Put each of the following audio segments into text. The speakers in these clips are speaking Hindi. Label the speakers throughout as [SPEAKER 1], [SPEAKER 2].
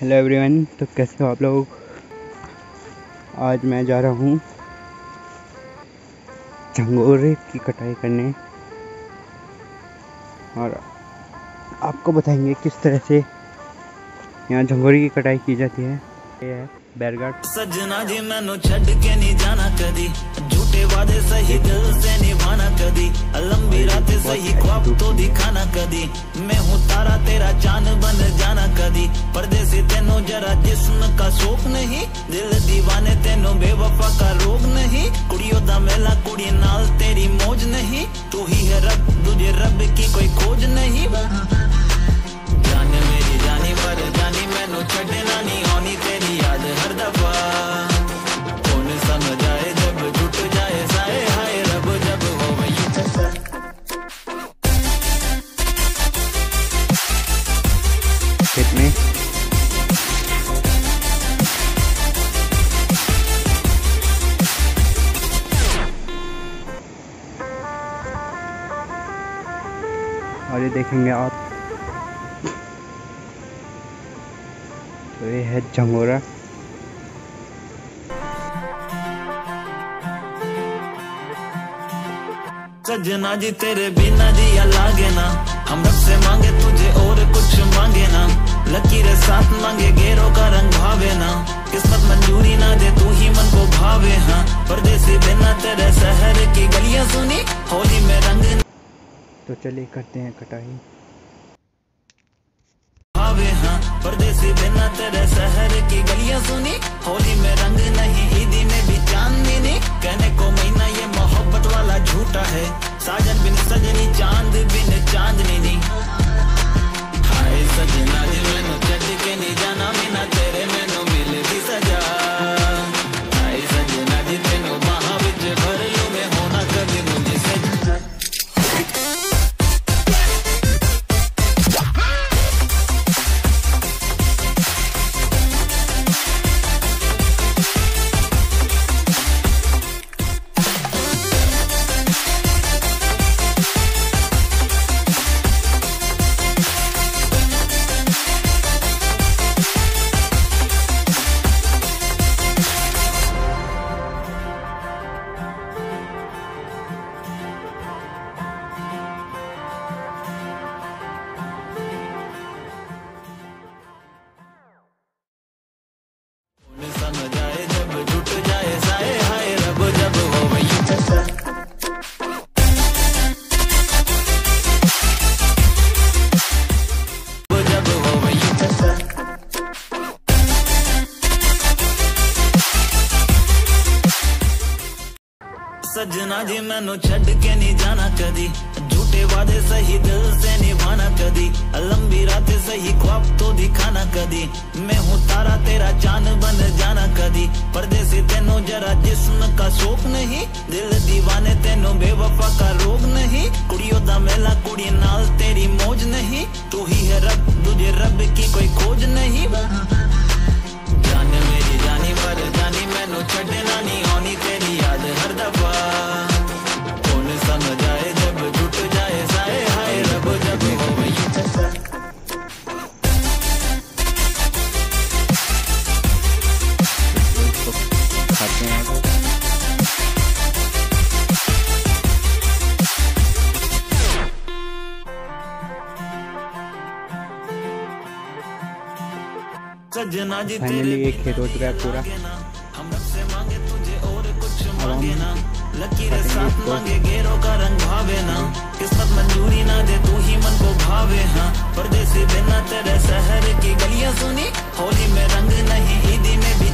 [SPEAKER 1] हेलो एवरीवन तो कैसे हो आप लोग? आज मैं जा रहा हूँ झंगोरे की कटाई करने। और आपको बताएँगे किस तरह से यहाँ झंगोरे की कटाई की जाती है। ये है
[SPEAKER 2] सजना जी, मैनू छड़ के नहीं जाना कदी। झूठे वादे सही दिल से निभाना कदी लंबी रात सही ख्वाब तो दिखाना कदी मैं हूँ तारा तेरा चाँद बन जाना कदी परदेसी तेनो जरा जिस्म का शोक नहीं दिल दीवाने तेनो बेवफा
[SPEAKER 1] और ये देखेंगे आप। तो ये है झंगोरा।
[SPEAKER 2] सजना जी, तेरे बिना जी लागे ना। तो
[SPEAKER 1] चलिए करते हैं कटाई।
[SPEAKER 2] हाँ शहर की सुनी। होली में रंग नहीं, ईदी में भी कहने को महीना ये मोहब्बत वाला झूठा है। साजन बिन सजनी, चाँद बिन चांदनी। हाय सजना के नहीं। के नहीं जाना कदी। झूठे वादे सही दिल से निभाना कदी। लंबी रातें सही ख्वाब तो दिखाना कदी। मैं हूँ तारा, तेरा चाँद बन जाना कदी। परदेसी तेनो जरा जिस्म का शौक नहीं। दिल दीवाने तेनो बेवफा का रोग नहीं। कुड़ियों दा मेला कुड़ी नाल तेरी मौज नहीं। तू ही है रब, तुझे रब की कोई खोज नहीं। सजना जी
[SPEAKER 1] फाइनली ये खेत हो चुका है पूरा।
[SPEAKER 2] हम से मांगे तुझे और कुछ मांगे ना लकीर साथ मांगे गेरों का रंग भावे ना। किस्मत मंजूरी ना दे तू ही मन को भावे हाँ। परदेसी बिना तेरे शहर की गलियाँ सुनी होली में रंग नहीं ईदी में भी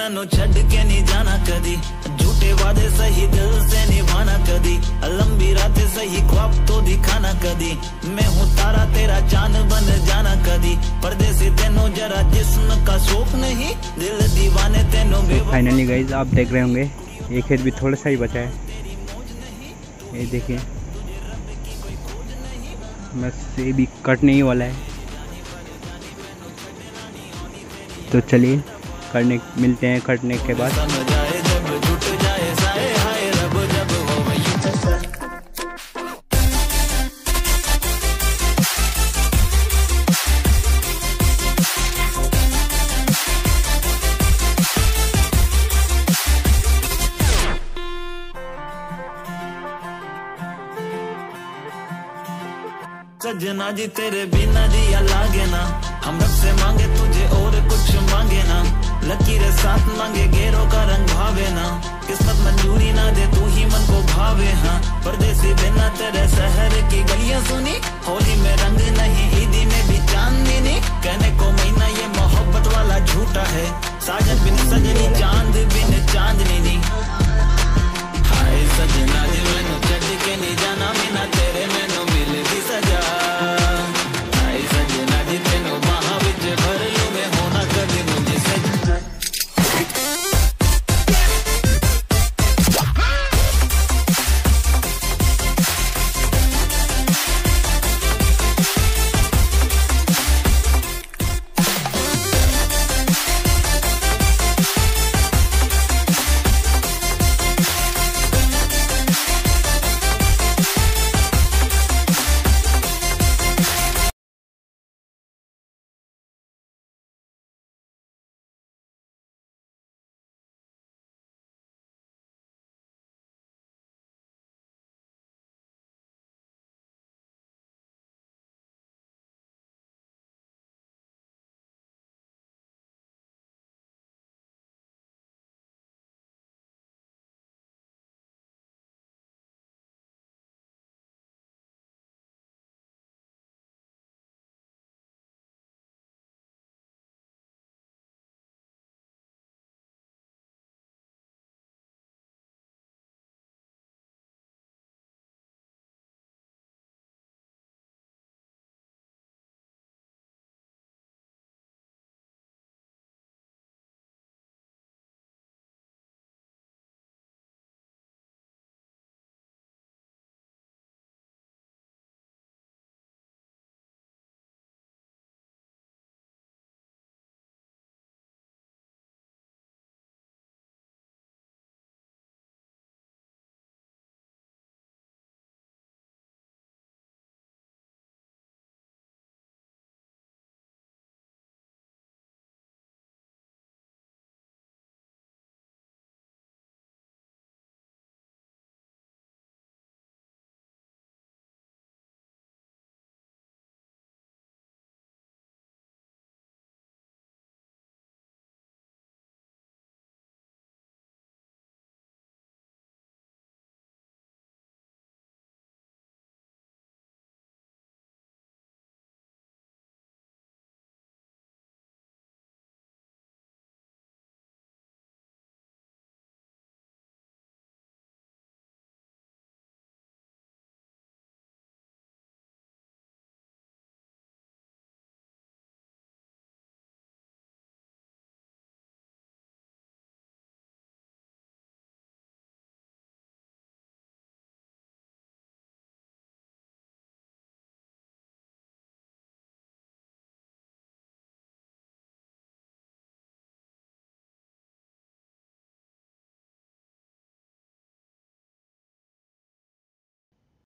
[SPEAKER 2] ਮੈਨੂੰ ਛੱਡ ਕੇ ਨਹੀਂ ਜਾਣਾ ਕਦੀ ਝੂਠੇ ਵਾਦੇ ਸਹੀ ਦਿਲ से निभाना कदी लंबी रातें सही ख्वाब तो दिखाना कदी मैं हूँ तारा तेरा चांद बन जाना कदी परदेसी तेनों जरा जिस्म का शौक नहीं दिल दीवाने तेनों
[SPEAKER 1] तो
[SPEAKER 2] बेवफा
[SPEAKER 1] फाइनली गाइज आप देख रहे होंगे ये खेत भी थोड़ा सा ही बचा है ये देखिए बस ये भी कटने ही वाला है तो चलिए करने मिलते हैं कटने के बाद।
[SPEAKER 2] सजना जी तेरे बिना दिया लागे ना। सुनी। होली में रंग नहीं, ईदी में भी चांदनी ने। कहने को महीना ये मोहब्बत वाला झूठा है। साजन बिन सजनी, चाँद बिन चांदनी हाय सजना दिल